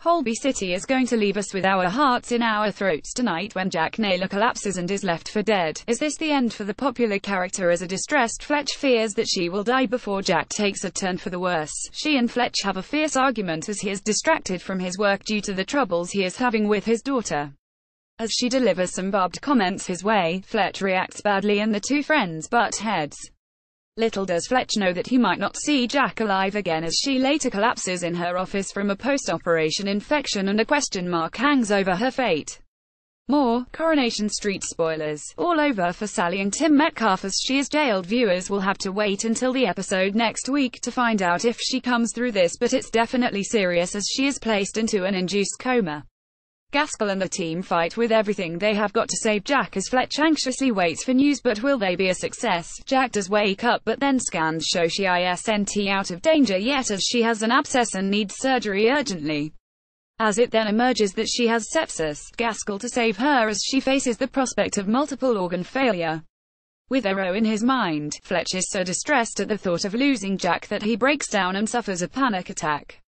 Holby City is going to leave us with our hearts in our throats tonight when Jac Naylor collapses and is left for dead. Is this the end for the popular character as a distressed Fletch fears that she will die before Jac takes a turn for the worse? She and Fletch have a fierce argument as he is distracted from his work due to the troubles he is having with his daughter. As she delivers some barbed comments his way, Fletch reacts badly and the two friends butt heads. Little does Fletch know that he might not see Jac alive again as she later collapses in her office from a post-operation infection and a question mark hangs over her fate. More Coronation Street spoilers all over for Sally and Tim Metcalfe as she is jailed. Viewers will have to wait until the episode next week to find out if she comes through this, but it's definitely serious as she is placed into an induced coma. Gaskell and the team fight with everything they have got to save Jac as Fletch anxiously waits for news but will they be a success? Jac does wake up but then scans show she isn't out of danger yet as she has an abscess and needs surgery urgently. As it then emerges that she has sepsis, Gaskell to save her as she faces the prospect of multiple organ failure. With Arrow in his mind, Fletch is so distressed at the thought of losing Jac that he breaks down and suffers a panic attack.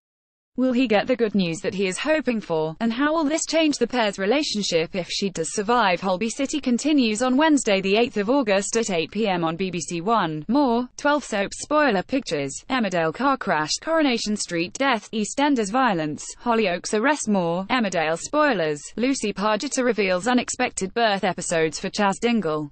Will he get the good news that he is hoping for? And how will this change the pair's relationship if she does survive? Holby City continues on Wednesday the 8th of August at 8 p.m. on BBC One. More, 12 soap spoiler pictures, Emmerdale car crash, Coronation Street death, EastEnders violence, Hollyoaks arrest more, Emmerdale spoilers, Lucy Pargeter reveals unexpected birth episodes for Chas Dingle.